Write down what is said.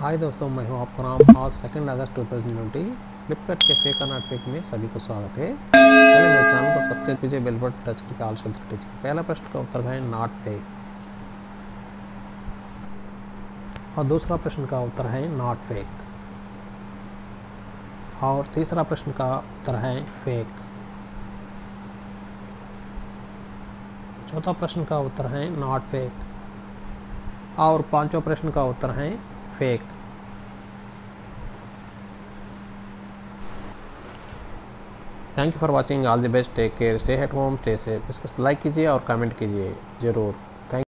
हाय दोस्तों, मैं हूँ आपका नाम आज second August two thousand twenty Flipkart के फेक नॉट फेक में सभी को स्वागत है। पहले मेरे चैनल को सब्सक्राइब कीजिए बेल बटन टच करके ऑल शब्द कीजिए पहला प्रश्न का उत्तर है नॉट फेक और दूसरा प्रश्न का उत्तर है नॉट फेक और तीसरा प्रश्न का उत्तर है फेक चौथा प्रश्न का उत्तर है नॉट फेक और पांचवा प्रश्न का उत्तर है fake thank you for watching all the best take care stay at home stay safe इसको लाइक कीजिए और कमेंट कीजिए ज़रूर